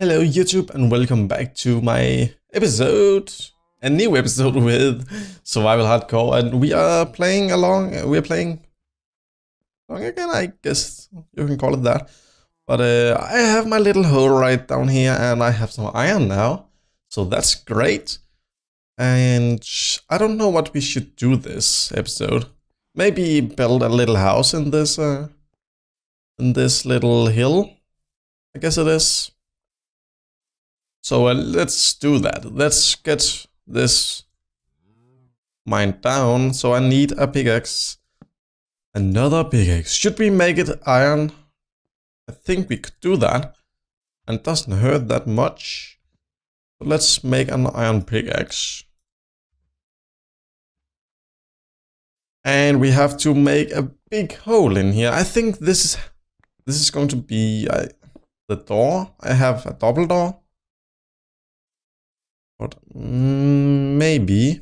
Hello YouTube and welcome back to my episode, a new episode with Survival Hardcore and we are playing along, we are playing along again I guess you can call it that. But uh, I have my little hole right down here and I have some iron now, so that's great. And I don't know what we should do this episode. Maybe build a little house in this, uh, in this little hill, I guess it is. So uh, let's do that. Let's get this mine down. So I need a pickaxe. Another pickaxe. Should we make it iron? I think we could do that. And it doesn't hurt that much. So let's make an iron pickaxe. And we have to make a big hole in here. I think this is this is going to be uh, the door. I have a double door. But mm, maybe,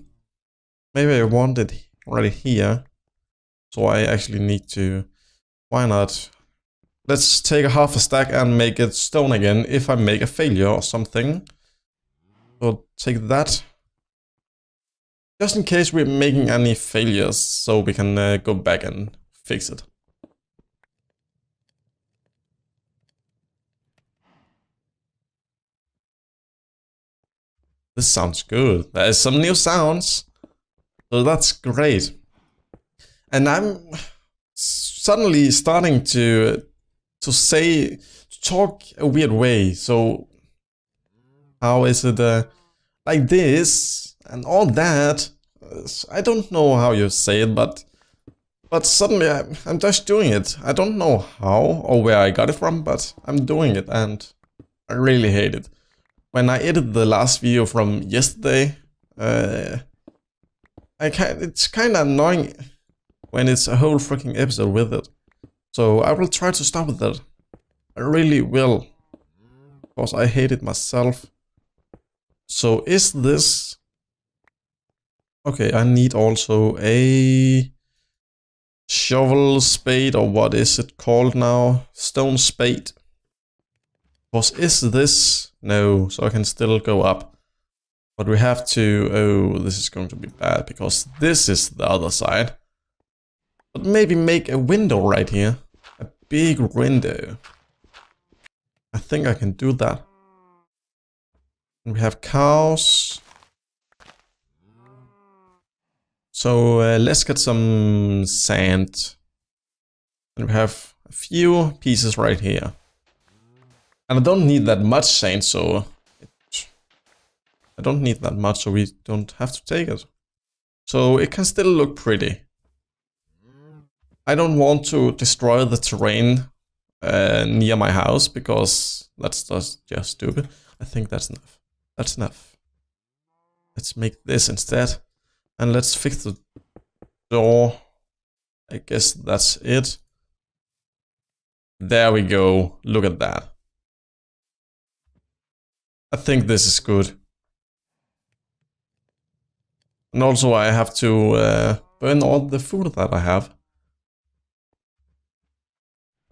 maybe I want it right here. So I actually need to, why not? Let's take a half a stack and make it stone again if I make a failure or something. So take that. Just in case we're making any failures, so we can uh, go back and fix it. This sounds good. There's some new sounds. So that's great. And I'm suddenly starting to to say to talk a weird way. So how is it uh, like this and all that? I don't know how you say it, but but suddenly I'm, I'm just doing it. I don't know how or where I got it from, but I'm doing it and I really hate it when I edited the last video from yesterday, uh, I can it's kind of annoying when it's a whole freaking episode with it. So I will try to stop with that. I really will. Because I hate it myself. So is this... Okay, I need also a shovel spade or what is it called now? Stone spade. Because is this no, so I can still go up. But we have to... Oh, this is going to be bad, because this is the other side. But maybe make a window right here. A big window. I think I can do that. We have cows. So uh, let's get some sand. And we have a few pieces right here. And I don't need that much sand, so... I don't need that much, so we don't have to take it. So it can still look pretty. I don't want to destroy the terrain uh, near my house, because that's just, just stupid. I think that's enough. That's enough. Let's make this instead. And let's fix the door. I guess that's it. There we go. Look at that. I think this is good. And also I have to uh, burn all the food that I have.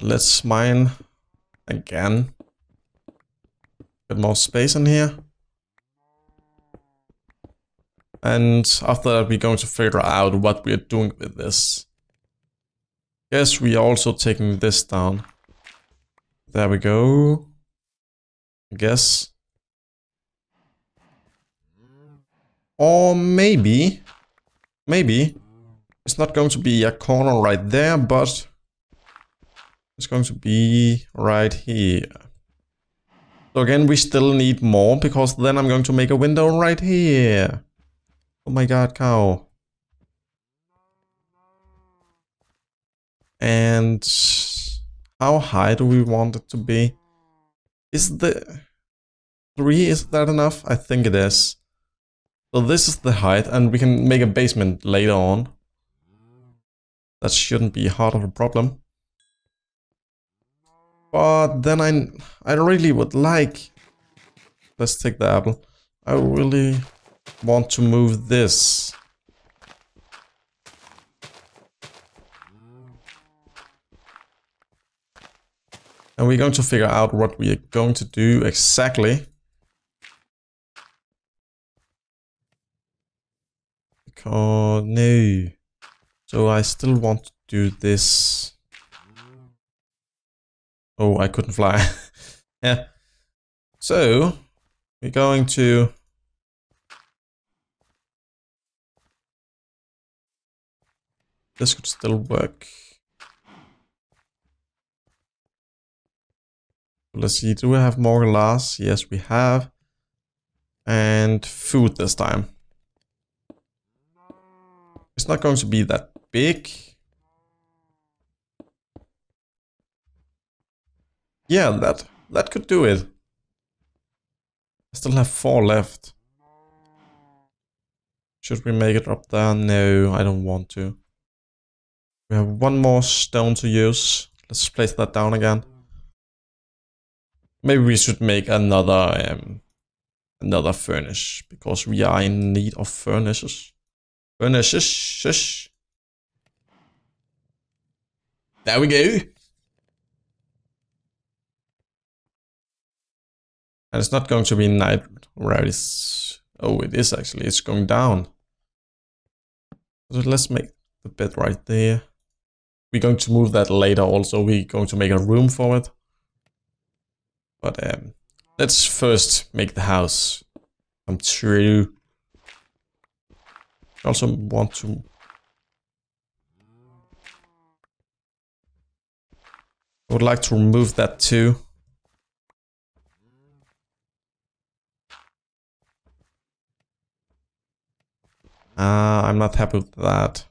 Let's mine again. Get more space in here. And after that we're going to figure out what we're doing with this. Yes, we are also taking this down. There we go. I guess. Or maybe, maybe, it's not going to be a corner right there, but it's going to be right here. So again, we still need more, because then I'm going to make a window right here. Oh my god, cow. And how high do we want it to be? Is the... 3, is that enough? I think it is. So this is the height, and we can make a basement later on. That shouldn't be hard of a problem. But then I, I really would like... Let's take the apple. I really want to move this. And we're going to figure out what we are going to do exactly. Because, no. So I still want to do this. Oh, I couldn't fly. yeah. So, we're going to... This could still work. Let's see, do we have more glass? Yes, we have. And food this time. It's not going to be that big. Yeah, that that could do it. I still have four left. Should we make it up there? No, I don't want to. We have one more stone to use. Let's place that down again. Maybe we should make another um, another furnace because we are in need of furnaces. Furnaces. There we go. And it's not going to be night where it's... Oh, it is actually. It's going down. So let's make the bed right there. We're going to move that later also. We're going to make a room for it. But um, let's first make the house come true. Also want to... I would like to remove that too. Uh, I'm not happy with that.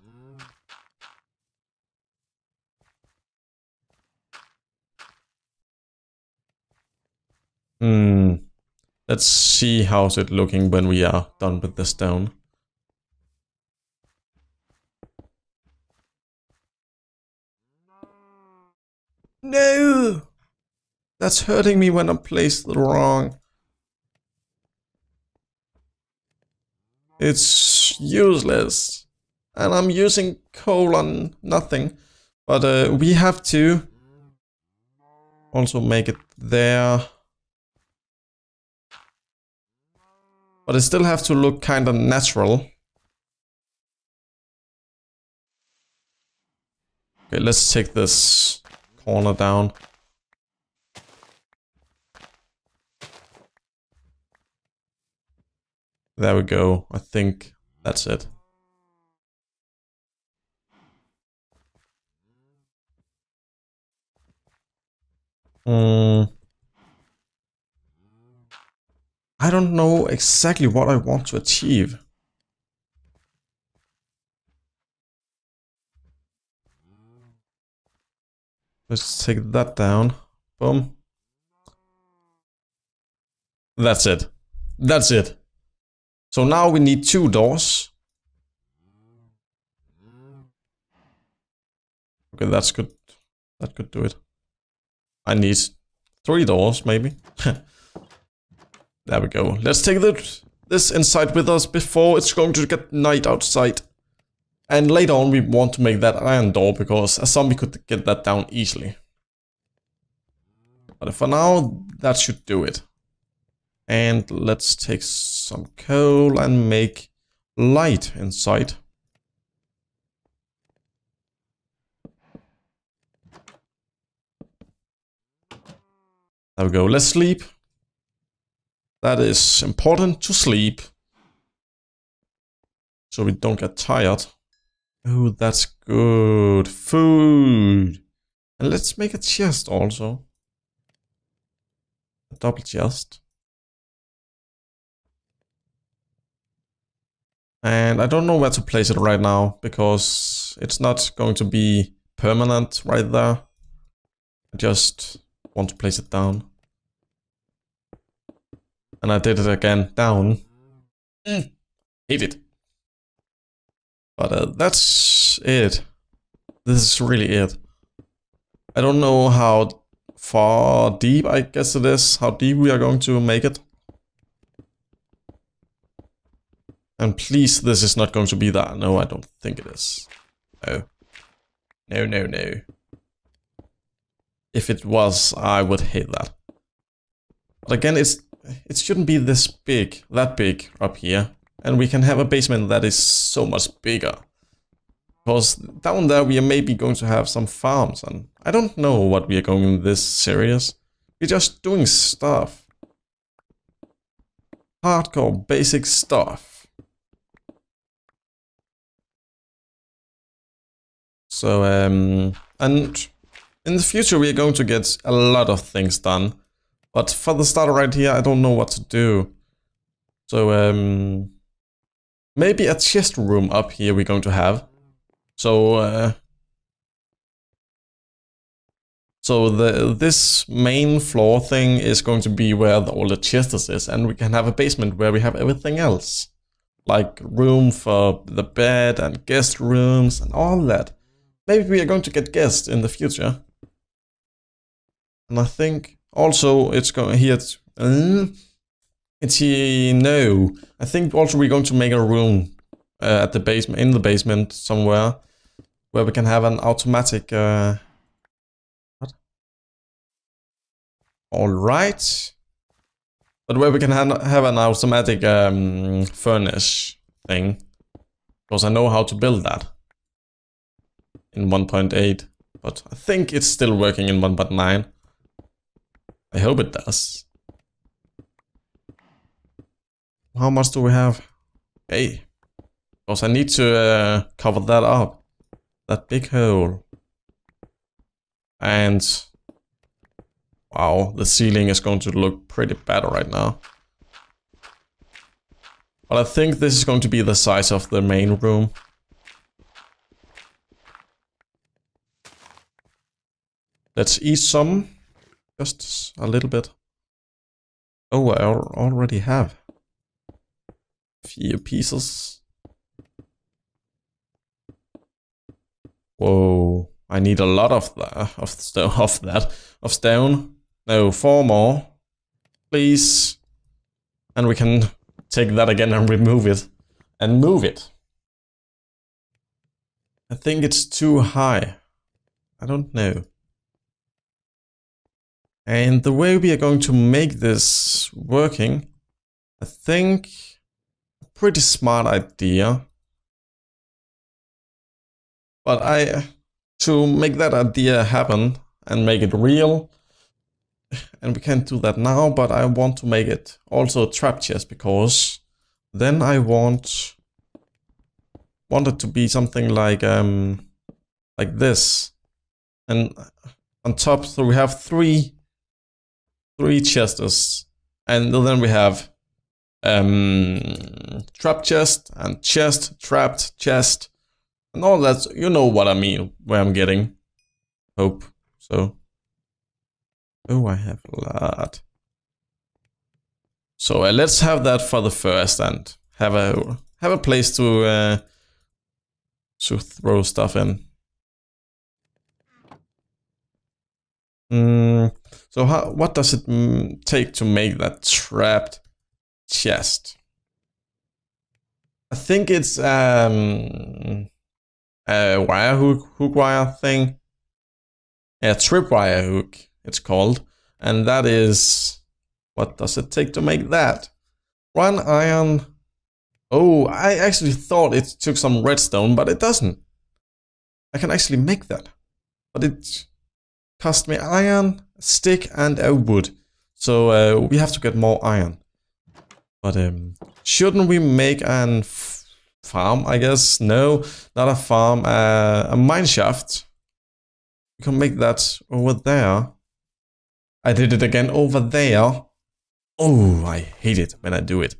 Hmm. Let's see how's it looking when we are done with the stone. No! That's hurting me when I'm placed wrong. It's useless. And I'm using coal on nothing. But uh, we have to also make it there. But it still have to look kind of natural. Okay, let's take this corner down. There we go. I think that's it. Hmm. I don't know exactly what I want to achieve. Let's take that down. Boom. That's it. That's it. So now we need two doors. Okay, that's good. That could do it. I need three doors, maybe. there we go. Let's take the, this inside with us before it's going to get night outside. And later on we want to make that iron door because a zombie could get that down easily. But for now, that should do it. And let's take some coal and make light inside. There we go. Let's sleep. That is important to sleep. So we don't get tired. Oh, that's good. Food. And let's make a chest also. A double chest. And I don't know where to place it right now because it's not going to be permanent right there. I just want to place it down. And I did it again, down. Mm, hate it. But uh, that's it. This is really it. I don't know how far deep, I guess it is, how deep we are going to make it. And please, this is not going to be that. No, I don't think it is. No. No, no, no. If it was, I would hate that. But again, it's it shouldn't be this big, that big up here. And we can have a basement that is so much bigger. Because down there we are maybe going to have some farms and I don't know what we are going in this series. We're just doing stuff. Hardcore basic stuff. So, um, and in the future we are going to get a lot of things done. But for the start right here, I don't know what to do. So, um, maybe a chest room up here we're going to have. So, uh, so the this main floor thing is going to be where the, all the chests is, and we can have a basement where we have everything else. Like room for the bed and guest rooms and all that. Maybe we are going to get guests in the future. And I think also it's going here. It's, uh, it's no. I think also we're going to make a room uh, at the basement, in the basement somewhere where we can have an automatic... Uh, what? Alright. But where we can ha have an automatic um, furnace thing. Because I know how to build that. In 1.8. But I think it's still working in 1.9. I hope it does. How much do we have? Hey. Because I need to uh, cover that up that big hole. And wow, the ceiling is going to look pretty bad right now. But I think this is going to be the size of the main room. Let's eat some. Just a little bit. Oh, I already have few pieces. Whoa, I need a lot of that, of, st of that, of stone. No, four more, please. And we can take that again and remove it, and move it. I think it's too high. I don't know. And the way we are going to make this working, I think pretty smart idea. But I, to make that idea happen and make it real, and we can't do that now, but I want to make it also trap chest because then I want want it to be something like um like this, and on top so we have three three chests, and then we have um trap chest and chest trapped chest and all that, you know what I mean, where I'm getting. Hope. So. Oh, I have a lot. So uh, let's have that for the first and have a have a place to uh, to throw stuff in. Mm, so how, what does it take to make that trapped chest? I think it's um uh, wire hook, hook wire thing. A tripwire hook, it's called. And that is, what does it take to make that? One iron. Oh, I actually thought it took some redstone, but it doesn't. I can actually make that. But it cost me iron, stick, and a wood. So uh, we have to get more iron. But um, shouldn't we make an farm, I guess. No, not a farm, uh, a mine shaft. We can make that over there. I did it again over there. Oh, I hate it when I do it.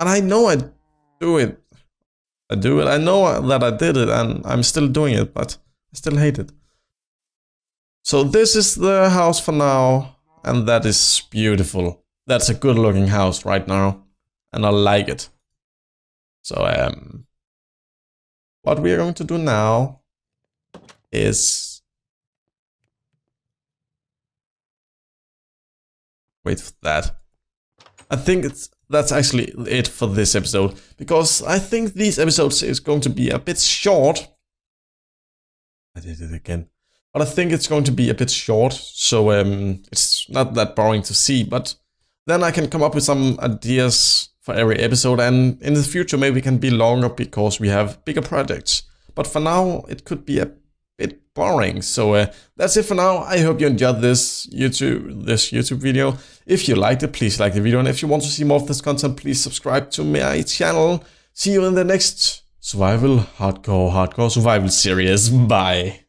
And I know I do it. I do it. I know that I did it and I'm still doing it, but I still hate it. So this is the house for now. And that is beautiful. That's a good looking house right now. And I like it. So um, what we are going to do now is wait for that. I think it's that's actually it for this episode because I think these episodes is going to be a bit short. I did it again. but I think it's going to be a bit short, so um, it's not that boring to see. But then I can come up with some ideas for every episode, and in the future maybe can be longer because we have bigger projects. But for now, it could be a bit boring. So uh, that's it for now. I hope you enjoyed this YouTube this YouTube video. If you liked it, please like the video, and if you want to see more of this content, please subscribe to my channel. See you in the next survival hardcore hardcore survival series. Bye.